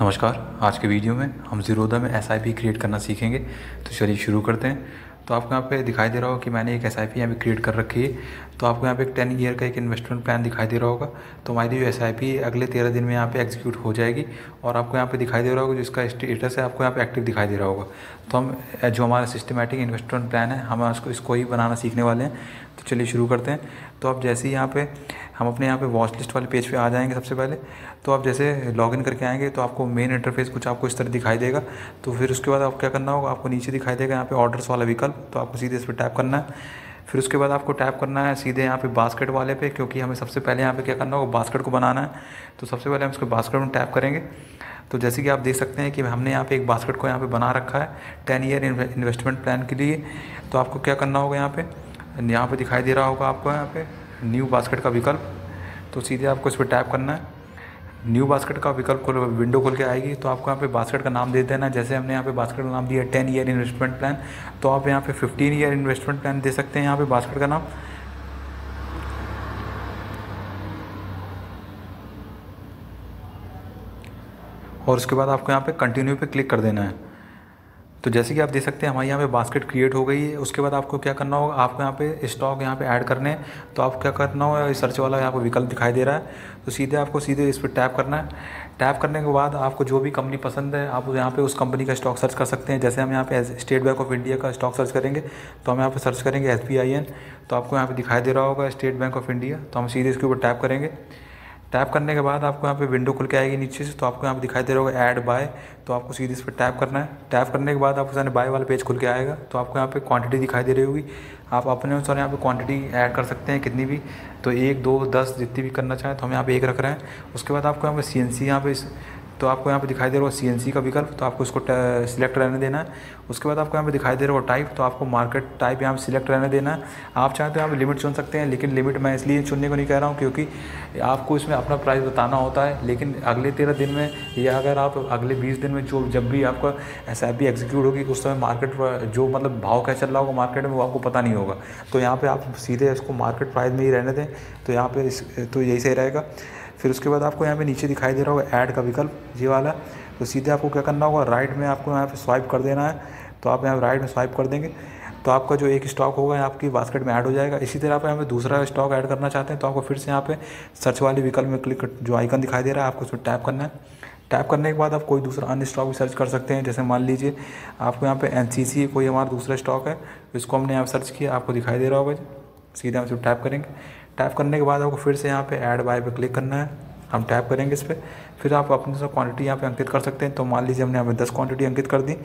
नमस्कार, आज के वीडियो में हम ज़ीरोदा में एसआईपी क्रिएट करना सीखेंगे। तो चलिए शुरू करते हैं। तो आपको यहाँ पे दिखाई दे रहा हो कि मैंने एक एस आई पी यहाँ पर क्रिएट कर रखी है। तो आपको यहाँ पे एक टेन ईयर का एक इन्वेस्टमेंट प्लान दिखाई दे रहा होगा। तो हमारी जो एस अगले तेरह दिन में यहाँ पे एग्जीक्यूट हो जाएगी और आपको यहाँ पे दिखाई दे रहा होगा, जिसका स्टेटस है, आपको यहाँ पे एक्टिव दिखाई दे रहा होगा। तो हम जो हमारा सिस्टमेटिक इन्वेस्टमेंट प्लान है, हम उसको इसको ही बनाना सीखने वाले हैं। तो चलिए शुरू करते हैं। तो आप जैसे ही यहाँ पे, हम अपने यहाँ पे वॉच लिस्ट वाले पेज पे आ जाएँगे सबसे पहले। तो आप जैसे लॉगिन करके आएँगे तो आपको मेन इंटरफेस कुछ आपको इस तरह दिखाई देगा। तो फिर उसके बाद आप क्या करना होगा, आपको नीचे दिखाई देगा यहाँ पे ऑर्डर्स वाला विकल्प। तो आपको सीधे इस पर टैप करना है। फिर उसके बाद आपको टैप करना है सीधे यहाँ पे बास्केट वाले पे, क्योंकि हमें सबसे पहले यहाँ पे क्या करना होगा बास्केट को बनाना है। तो सबसे पहले हम इसको बास्केट में टैप करेंगे। तो जैसे कि आप देख सकते हैं कि हमने यहाँ पे एक बास्केट को यहाँ पे बना रखा है टेन ईयर इन्वेस्टमेंट प्लान के लिए। तो आपको क्या करना होगा यहाँ पे? यहाँ पे दिखाई दे रहा होगा आपको यहाँ पे न्यू बास्केट का विकल्प। तो सीधे आपको इस पर टैप करना है। न्यू बास्केट का विकल्प खोल, विंडो खोल के आएगी तो आपको यहाँ पे बास्केट का नाम दे देना। जैसे हमने यहाँ पे बास्केट का नाम दिया टेन ईयर इन्वेस्टमेंट प्लान तो आप यहाँ पे फिफ्टीन ईयर इन्वेस्टमेंट प्लान दे सकते हैं यहाँ पे बास्केट का नाम। और उसके बाद आपको यहाँ पे कंटिन्यू पे क्लिक कर देना है। तो जैसे कि आप देख सकते हैं, हमारे यहाँ पे बास्केट क्रिएट हो गई है। उसके बाद आपको क्या करना होगा, आपको यहाँ पे स्टॉक यहाँ पे ऐड करने हैं। तो आप क्या करना होगा सर्च वाला यहाँ पे विकल्प दिखाई दे रहा है। तो सीधे आपको सीधे इस पर टैप करना है। टैप करने के बाद आपको जो भी कंपनी पसंद है, आप यहाँ पे उस कंपनी का स्टॉक सर्च कर सकते हैं। जैसे हम यहाँ पे स्टेट बैंक ऑफ़ इंडिया का स्टॉक सर्च करेंगे तो हम यहाँ पर सर्च करेंगे एसबीआईएन तो आपको यहाँ पर दिखाई दे रहा होगा स्टेट बैंक ऑफ़ इंडिया तो हम सीधे इसके ऊपर टैप करेंगे। टैप करने के बाद आपको यहाँ पे विंडो खुल के आएगी नीचे से तो आपको यहाँ पे दिखाई दे रहा होगा ऐड बाय तो आपको सीधे इस पर टैप करना है। टैप करने के बाद आपको सामने बाय वाला पेज खुल के आएगा तो आपको यहाँ पे क्वांटिटी दिखाई दे रही होगी। आप अपने अनुसार यहाँ पे क्वांटिटी ऐड कर सकते हैं कितनी भी तो एक, दो, दस जितनी भी करना चाहें तो हम यहाँ पे एक रख रहे हैं। उसके बाद आपको यहाँ पर सी एन सी यहाँ पे तो आपको यहाँ पे दिखाई दे रहा है सी का विकल्प तो आपको इसको सिलेक्ट रहने देना है। उसके बाद आपको यहाँ पे दिखाई दे रहा है टाइप तो आपको मार्केट टाइप यहाँ पे सिलेक्ट रहने देना है। आप चाहें तो यहाँ पे लिमिट चुन सकते हैं, लेकिन लिमिट मैं इसलिए चुनने को नहीं कह रहा हूँ, क्योंकि आपको इसमें अपना प्राइस बताना होता है। लेकिन अगले तेरह दिन में या अगर आप अगले बीस दिन में जो, जब भी आपका एस आई एग्जीक्यूट होगी, उस समय मार्केट जो मतलब भाव क्या चल रहा होगा मार्केट में, वो आपको पता नहीं होगा। तो यहाँ पर आप सीधे इसको मार्केट प्राइस में ही रहने दें। तो यहाँ पर तो यही सही रहेगा। फिर उसके बाद आपको यहाँ पे नीचे दिखाई दे रहा होगा ऐड का विकल्प, ये वाला। तो सीधे आपको क्या करना होगा राइट में आपको यहाँ पे स्वाइप कर देना है। तो आप यहाँ राइट में स्वाइप कर देंगे। तो आपका जो एक स्टॉक होगा आपकी बास्केट में ऐड हो जाएगा। इसी तरह आप यहाँ पे दूसरा स्टॉक ऐड करना चाहते हैं तो आपको फिर से यहाँ पे सर्च वाले विकल्प में क्लिक जो आइकन दिखाई दे रहा है, आपको उसमें टैप करना है। टैप करने के बाद आप कोई दूसरा अन्य स्टॉक भी सर्च कर सकते हैं। जैसे मान लीजिए, आपको यहाँ पे एन कोई हमारा दूसरा स्टॉक है इसको हमने यहाँ सर्च किया, आपको दिखाई दे रहा होगा सीधे हम इस टैप करेंगे। टैप करने के बाद आपको फिर से यहाँ पे ऐड बाय पे क्लिक करना है हम टैप करेंगे इस पर फिर आप अपने से क्वांटिटी यहाँ पे अंकित कर सकते हैं तो मान लीजिए हमने यहाँ पे दस क्वांटिटी अंकित कर दी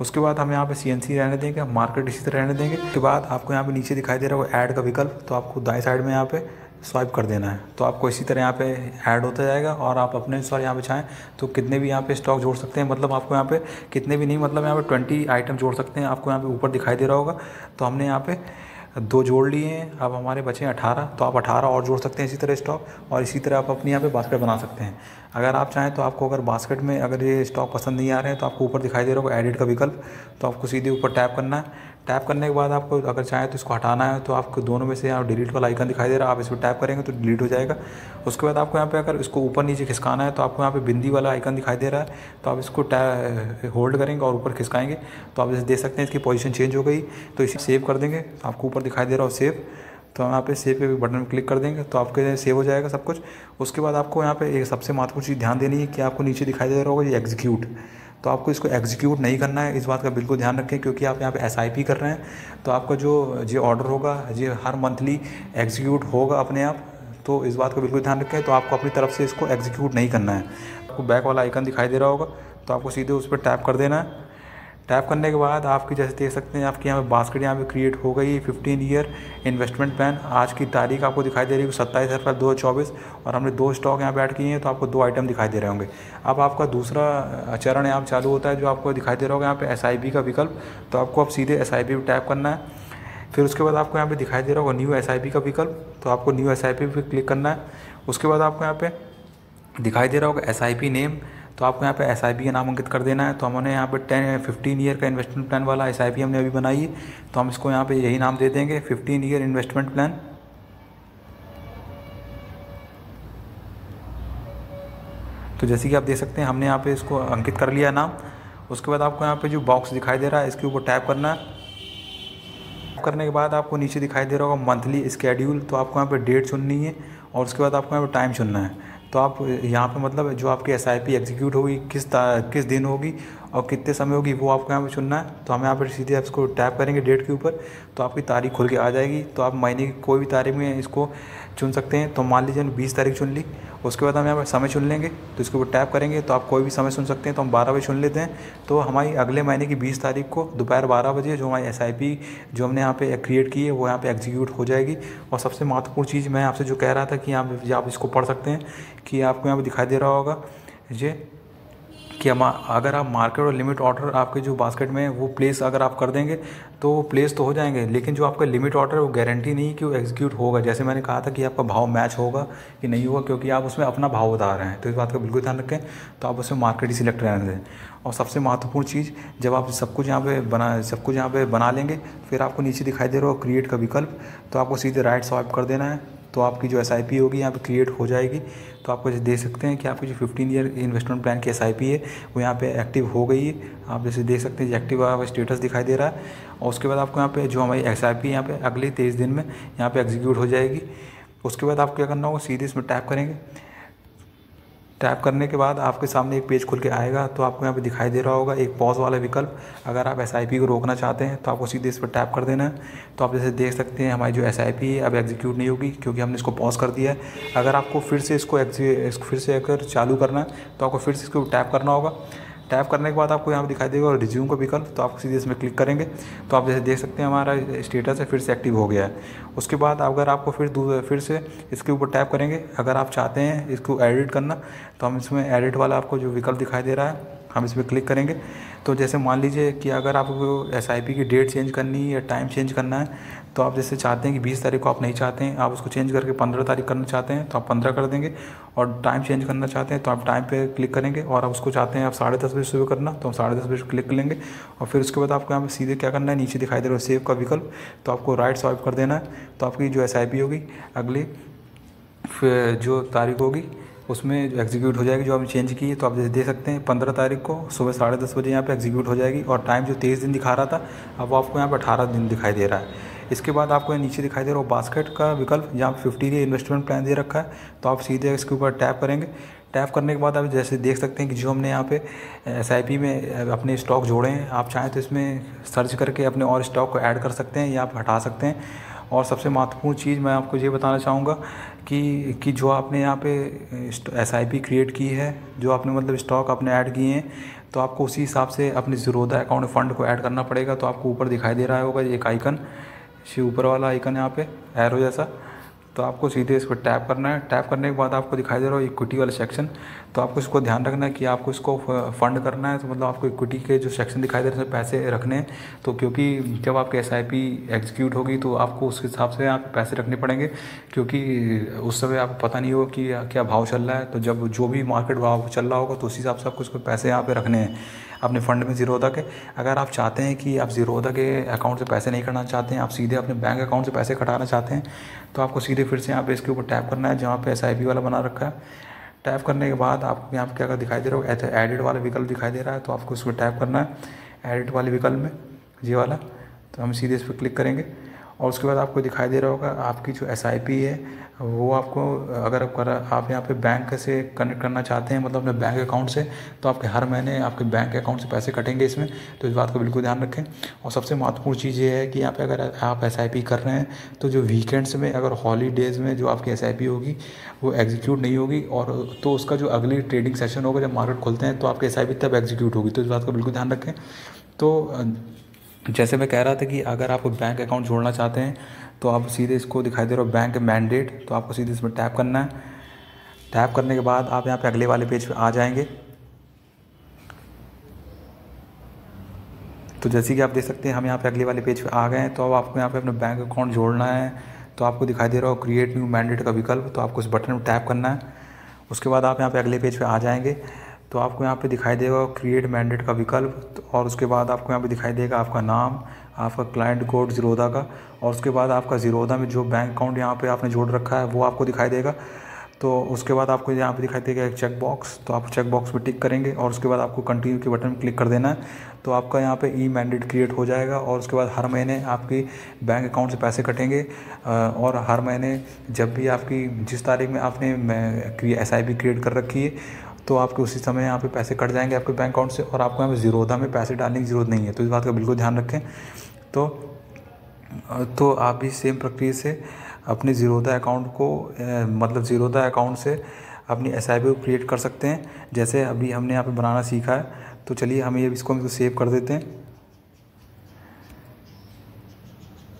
उसके बाद हम यहाँ पे सीएनसी रहने देंगे मार्केट इसी तरह रहने देंगे उसके बाद आपको यहाँ पे नीचे दिखाई दे रहा है वो ऐड का विकल्प तो आपको दाएँ साइड में यहाँ पे स्वाइप कर देना है तो आपको इसी तरह यहाँ पे ऐड होता जाएगा और आप अपने अनुसार यहाँ पे चाहें तो कितने भी यहाँ पे स्टॉक जोड़ सकते हैं मतलब आपको यहाँ पे कितने भी नहीं मतलब यहाँ पे ट्वेंटी आइटम जोड़ सकते हैं आपको यहाँ पे ऊपर दिखाई दे रहा होगा तो हमने यहाँ पे दो जोड़ लिए हैं, अब हमारे बचे हैं अठारह तो आप अठारह और जोड़ सकते हैं इसी तरह स्टॉक और इसी तरह आप अपने यहाँ पे बास्केट बना सकते हैं। अगर आप चाहें तो आपको अगर बास्केट में अगर ये स्टॉक पसंद नहीं आ रहे हैं तो आपको ऊपर दिखाई दे रहा होगा एडिट का विकल्प तो आपको सीधे ऊपर टैप करना है। टैप करने के बाद आपको अगर चाहें तो इसको हटाना है तो आपको दोनों में से यहाँ डिलीट वाला आइकन दिखाई दे रहा है, आप इस पर टैप करेंगे तो डिलीट हो जाएगा। उसके बाद आपको यहाँ पे अगर इसको ऊपर नीचे खिसकाना है तो आपको यहाँ पे बिंदी वाला आइकन दिखाई दे रहा है तो आप इसको होल्ड करेंगे और ऊपर खिसकाएँगे तो आप जैसे देख सकते हैं इसकी पोजीशन चेंज हो गई तो इसे सेव कर देंगे आपको ऊपर दिखाई दे रहा हो सेव। तो हम यहाँ पे सेव पे भी बटन क्लिक कर देंगे तो आपके सेव हो जाएगा सब कुछ। उसके बाद आपको यहाँ पे एक सबसे महत्वपूर्ण चीज़ ध्यान देनी है कि आपको नीचे दिखाई दे रहा होगा ये एग्जीक्यूट तो आपको इसको एग्जीक्यूट नहीं करना है, इस बात का बिल्कुल ध्यान रखें, क्योंकि आप यहाँ पे एसआईपी कर रहे हैं। तो आपका जो ये ऑर्डर होगा, ये हर मंथली एग्जीक्यूट होगा अपने आप। तो इस बात का बिल्कुल ध्यान रखें तो आपको अपनी तरफ़ से इसको एग्जीक्यूट नहीं करना है। आपको बैक वाला आइकन दिखाई दे रहा होगा तो आपको सीधे उस पर टैप कर देना है। टैप करने के बाद आपकी जैसे देख सकते हैं, आपकी यहाँ पे बास्केट यहाँ पे क्रिएट हो गई फिफ्टीन ईयर इन्वेस्टमेंट प्लान आज की तारीख आपको दिखाई दे रही है सत्ताईस अप्रैल दो चौबीस और हमने दो स्टॉक यहाँ पे ऐड किए हैं तो आपको दो आइटम दिखाई दे रहे होंगे। अब आपका दूसरा चरण यहाँ चालू होता है, जो आपको दिखाई दे रहा होगा यहाँ पे एसआईपी का विकल्प। तो आपको अब सीधे एस पे टैप करना है। फिर उसके बाद आपको यहाँ पे दिखाई दे रहा होगा न्यू एसआईपी का विकल्प। तो आपको न्यू एस पे क्लिक करना है। उसके बाद आपको यहाँ पे दिखाई दे रहा होगा एसआईपी नेम तो आपको यहाँ पे एस आई का नाम अंकित कर देना है। तो हमने यहाँ पे टेन फिफ्टीन ईयर का इन्वेस्टमेंट प्लान वाला एस आई हमने अभी बनाई। है तो हम इसको यहाँ पे यही नाम दे देंगे फिफ्टीन ईयर इन्वेस्टमेंट प्लान तो जैसे कि आप देख सकते हैं, हमने यहाँ पे इसको अंकित कर लिया नाम। उसके बाद आपको यहाँ पे जो बॉक्स दिखाई दे रहा है, इसके ऊपर टैप करना। है करने के बाद आपको नीचे दिखाई दे रहा होगा मंथली स्केड्यूल तो आपको यहाँ पे डेट चुननी है और उसके बाद आपको यहाँ पे टाइम चुनना है। तो आप यहाँ पे मतलब जो आपकी एस आई पी एग्जीक्यूट होगी, किस किस दिन होगी और कितने समय होगी वो आपको यहाँ पर चुनना है तो हम यहाँ पर सीधे आप इसको टैप करेंगे डेट के ऊपर तो आपकी तारीख खुल के आ जाएगी। तो आप महीने की कोई भी तारीख में इसको चुन सकते हैं तो मान लीजिए बीस तारीख चुन ली, उसके बाद हम यहाँ पर समय चुन लेंगे तो इसके ऊपर टैप करेंगे तो आप कोई भी समय सुन सकते हैं तो हम बारह बजे चुन लेते हैं। तो हमारी अगले महीने की बीस तारीख को दोपहर बारह बजे जो हमारी एसआईपी जो हमने यहाँ पे क्रिएट की है, वो यहाँ पे एग्जीक्यूट हो जाएगी। और सबसे महत्वपूर्ण चीज़ मैं आपसे जो कह रहा था कि यहाँ आप इसको पढ़ सकते हैं, कि आपको यहाँ पर दिखाई दे रहा होगा, ये कि हम अगर आप मार्केट और लिमिट ऑर्डर आपके जो बास्केट में वो प्लेस अगर आप कर देंगे तो प्लेस तो हो जाएँगे, लेकिन जो आपका लिमिट ऑर्डर वो गारंटी नहीं कि वो एग्जीक्यूट होगा। जैसे मैंने कहा था कि आपका भाव मैच होगा कि नहीं होगा, क्योंकि आप उसमें अपना भाव बता रहे हैं। तो इस बात का बिल्कुल ध्यान रखें तो आप उसमें मार्केट ही सिलेक्ट रहने दें। और सबसे महत्वपूर्ण चीज़, जब आप सब कुछ यहाँ पे बना, सब कुछ यहाँ पे बना लेंगे, फिर आपको नीचे दिखाई दे रहा हो क्रिएट का विकल्प तो आपको सीधे राइट स्वाइप कर देना है। तो आपकी जो एसआईपी होगी यहाँ पर क्रिएट हो जाएगी। तो आपको जैसे देख सकते हैं कि आपकी जो 15 ईयर इन्वेस्टमेंट प्लान की एसआईपी है, वो यहाँ पे एक्टिव हो गई है। आप जैसे देख सकते हैं एक्टिव हुआ स्टेटस दिखाई दे रहा है। और उसके बाद आपको यहाँ पे जो हमारी एस आई पी यहाँ पर अगले तेईस दिन में यहाँ पे एग्जीक्यूट हो जाएगी। उसके बाद आपको क्या करना होगा, सीधे इसमें टैप करेंगे। टैप करने के बाद आपके सामने एक पेज खुल के आएगा तो आपको यहाँ पे दिखाई दे रहा होगा एक पॉज वाला विकल्प। अगर आप एसआईपी को रोकना चाहते हैं तो आपको सीधे इस पर टैप कर देना है। तो आप जैसे देख सकते हैं, हमारी जो एसआईपी है, अब एग्जीक्यूट नहीं होगी, क्योंकि हमने इसको पॉज कर दिया है। अगर आपको फिर से इसको फिर से अगर चालू करना है तो आपको फिर से इसको टैप करना होगा। टैप करने के बाद आपको यहाँ पर दिखाई देगा और रिज्यूम का विकल्प तो आप सीधे इसमें क्लिक करेंगे। तो आप जैसे देख सकते हैं हमारा स्टेटस है, फिर से एक्टिव हो गया है। उसके बाद अगर आपको फिर फिर से इसके ऊपर टैप करेंगे, अगर आप चाहते हैं इसको एडिट करना तो हम इसमें एडिट वाला आपको जो विकल्प दिखाई दे रहा है, हम इसमें क्लिक करेंगे। तो जैसे मान लीजिए कि अगर आपको एस की डेट चेंज करनी है या टाइम चेंज करना है तो आप जैसे चाहते हैं कि बीस तारीख को आप नहीं चाहते हैं, आप उसको चेंज करके पंद्रह तारीख करना चाहते हैं तो आप पंद्रह कर देंगे। और टाइम चेंज करना चाहते हैं तो आप टाइम पे क्लिक करेंगे और आप उसको चाहते हैं आप साढ़े दस बजे सुबह करना तो हम साढ़े दस बजे क्लिक कर लेंगे। और फिर उसके बाद आपको यहाँ पे सीधे क्या करना है, नीचे दिखाई दे रहा है सेव का विकल्प तो आपको राइट स्वाइप कर देना है। तो आपकी जो एसआईपी होगी, अगली जो तारीख होगी उसमें जो एग्जीक्यूट हो जाएगी, जो आपने चेंज की है तो आप जैसे दे सकते हैं पंद्रह तारीख को, सुबह साढ़े दस बजे यहाँ पे एग्जीक्यूट हो जाएगी और टाइम जो तेईस दिन दिखा रहा था, अब वो आपको यहाँ पे अठारह दिन दिखाई दे रहा है। इसके बाद आपको यहाँ नीचे दिखाई दे रहा हो बास्केट का विकल्प, जहाँ फिफ्टी डे इन्वेस्टमेंट प्लान दे रखा है तो आप सीधे इसके ऊपर टैप करेंगे। टैप करने के बाद आप जैसे देख सकते हैं कि जो हमने यहाँ पे एसआईपी में अपने स्टॉक जोड़े हैं, आप चाहें तो इसमें सर्च करके अपने और स्टॉक को ऐड कर सकते हैं या आप हटा सकते हैं। और सबसे महत्वपूर्ण चीज़ मैं आपको ये बताना चाहूँगा कि कि जो आपने यहाँ पे एस आई पी क्रिएट की है, जो आपने मतलब स्टॉक आपने ऐड किए हैं तो आपको उसी हिसाब से अपने ज़ीरोदा अकाउंट फंड को ऐड करना पड़ेगा तो आपको ऊपर दिखाई दे रहा होगा एक आइकन ऊपर वाला आइकन यहाँ पे एरो जैसा। तो आपको सीधे इस पर टैप करना है। टैप करने के बाद आपको दिखाई दे रहा हो इक्विटी वाला सेक्शन तो आपको इसको ध्यान रखना है कि आपको इसको फंड करना है। तो मतलब आपको इक्विटी के जो सेक्शन दिखाई दे रहे हैं पैसे रखने हैं। तो क्योंकि जब आपकी एसआईपी एग्जीक्यूट होगी तो आपको उस हिसाब से आप पैसे रखने पड़ेंगे। क्योंकि उस समय आपको पता नहीं होगा कि क्या भाव चल रहा है। तो जब जो भी मार्केट भाव चल रहा होगा तो उस हिसाब से आपको उसको पैसे यहाँ पर रखने हैं, अपने फ़ंड में ज़ीरोदा के अगर आप चाहते हैं कि आप ज़ीरोदा के अकाउंट से पैसे नहीं कटाना चाहते हैं, आप सीधे अपने बैंक अकाउंट से पैसे कटाना चाहते हैं तो आपको सीधे फिर से यहाँ पे इसके ऊपर टैप करना है, जहाँ पे एस वाला बना रखा है। टैप करने के बाद आपको यहाँ पे क्या दिखाई दे रहा है एडिट वाला विकल्प दिखाई दे रहा है तो आपको इस पर टैप करना है, एडिट वाले विकल्प में जी वाला। तो हम सीधे इस पर क्लिक करेंगे। और उसके बाद आपको दिखाई दे रहा होगा, आपकी जो एसआईपी है, वो आपको, अगर आप कर, आप यहाँ पे बैंक से कनेक्ट करना चाहते हैं मतलब अपने बैंक अकाउंट से तो आपके हर महीने आपके बैंक अकाउंट से पैसे कटेंगे इसमें। तो इस बात का बिल्कुल ध्यान रखें। और सबसे महत्वपूर्ण चीज़ ये है कि यहाँ पे अगर आप एसआईपी कर रहे हैं तो जो वीकेंड्स में, अगर हॉलीडेज़ में जो आपकी एसआईपी होगी, वो एग्जीक्यूट नहीं होगी। और तो उसका जो अगली ट्रेडिंग सेशन होगा, जब मार्केट खोलते हैं तो आपकी एसआईपी तब एग्जीक्यूट होगी। तो इस बात का बिल्कुल ध्यान रखें। तो जैसे मैं कह रहा था कि अगर आप बैंक अकाउंट जोड़ना चाहते हैं तो आप सीधे इसको दिखाई दे रहा हो बैंक मैंडेट तो आपको सीधे इसमें टैप करना है। टैप करने के बाद आप यहाँ पे अगले वाले पेज पे आ जाएँगे। तो जैसे कि आप देख सकते हैं, हम यहाँ पे अगले वाले पेज पे आ गए हैं तो अब आपको यहाँ पे अपना बैंक अकाउंट जोड़ना है। तो आपको दिखाई दे रहा हो क्रिएट न्यू मैंडेट का विकल्प तो आपको इस बटन में टैप करना है। उसके बाद आप यहाँ पे अगले पेज पे आ जाएँगे। तो आपको यहाँ पे दिखाई देगा क्रिएट मैंडेट का विकल्प तो और उसके बाद आपको यहाँ पे दिखाई देगा आपका नाम, आपका क्लाइंट कोड ज़ीरोदा का, और उसके बाद आपका ज़ीरोदा में जो बैंक अकाउंट यहाँ पे आपने जोड़ रखा है, वो आपको दिखाई देगा। तो उसके बाद आपको यहाँ पे दिखाई देगा एक चेक बॉक्स तो आप चेक बॉक्स पर टिक करेंगे, और उसके बाद आपको कंटिन्यू के बटन क्लिक कर देना है। तो आपका यहाँ पे ई मैंडेट क्रिएट हो जाएगा, और उसके बाद हर महीने आपकी बैंक अकाउंट से पैसे कटेंगे। और हर महीने जब भी आपकी, जिस तारीख में आपने एस आई क्रिएट कर रखी है तो आपके उसी समय यहाँ पे पैसे कट जाएँगे आपके बैंक अकाउंट से और आपको यहाँ पर ज़ीरोधा में पैसे डालने की ज़रूरत नहीं है। तो इस बात का बिल्कुल ध्यान रखें। तो तो आप भी सेम प्रक्रिया से अपने ज़ीरोधा अकाउंट को मतलब ज़ीरोधा अकाउंट से अपनी एस आई को क्रिएट कर सकते हैं। जैसे अभी हमने यहाँ पर बनाना सीखा है तो चलिए हम ये इसको हम सेव कर देते हैं।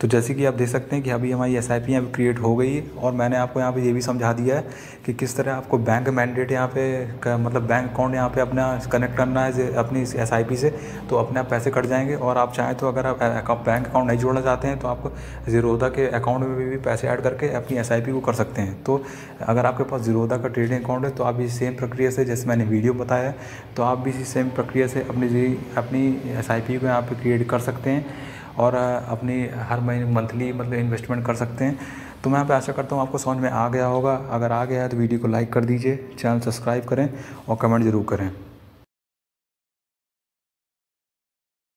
तो जैसे कि आप देख सकते हैं कि अभी हमारी एस आई पी यहाँ क्रिएट हो गई और मैंने आपको यहाँ पे ये भी समझा दिया है कि किस तरह आपको बैंक मैंडेट यहाँ पे मतलब बैंक अकाउंट यहाँ पे अपना कनेक्ट करना है अपनी एस आई पी से तो अपने आप पैसे कट जाएँगे। और आप चाहें तो अगर आप बैंक अकाउंट नहीं जोड़ना चाहते हैं तो आप जीरोदा के अकाउंट में भी पैसे ऐड करके अपनी एस आई पी को कर सकते हैं। तो अगर आपके पास जीरोदा का ट्रेडिंग अकाउंट है तो आप इस सेम प्रक्रिया से, जैसे मैंने वीडियो बताया तो आप भी इसी सेम प्रक्रिया से अपनी अपनी एस आई पी को यहाँ पर क्रिएट कर सकते हैं। और अपनी हर महीने मंथली मतलब इन्वेस्टमेंट कर सकते हैं। तो मैं यहाँ पे आशा करता हूँ आपको समझ में आ गया होगा। अगर आ गया है तो वीडियो को लाइक कर दीजिए चैनल सब्सक्राइब करें और कमेंट ज़रूर करें।